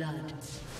Blood.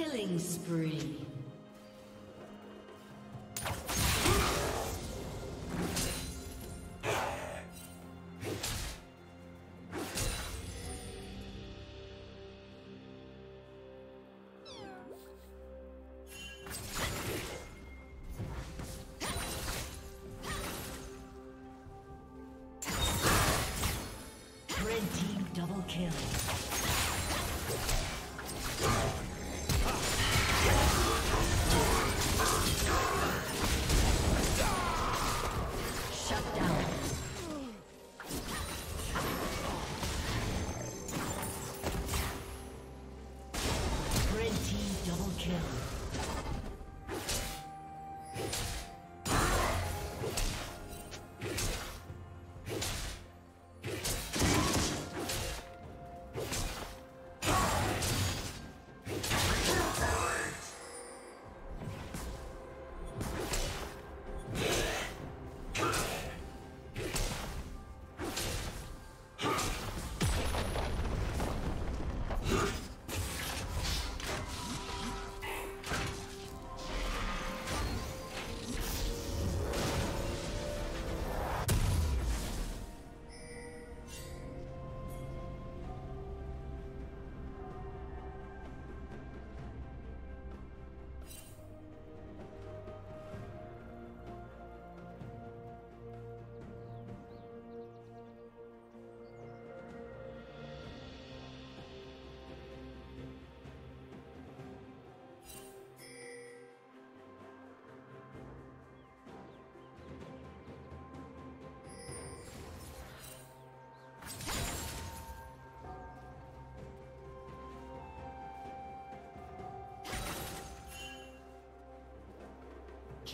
Killing spree.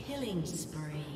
Killing spree.